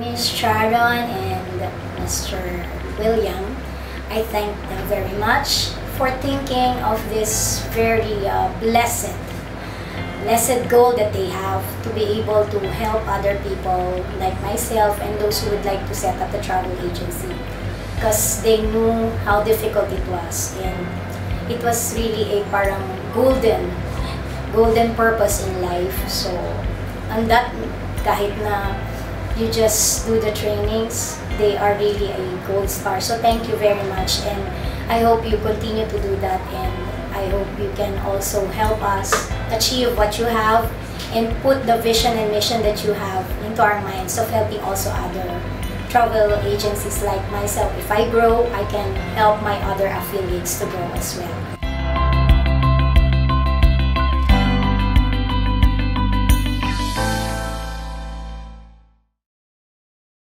Miss Sharon and Mr. William. I thank them very much for thinking of this very uh, blessed, blessed goal that they have to be able to help other people like myself and those who would like to set up a travel agency because they knew how difficult it was and it was really a parang golden golden purpose in life so on that kahit na you just do the trainings, they are really a gold star. So thank you very much and I hope you continue to do that and I hope you can also help us achieve what you have and put the vision and mission that you have into our minds of helping also other travel agencies like myself. If I grow, I can help my other affiliates to grow as well.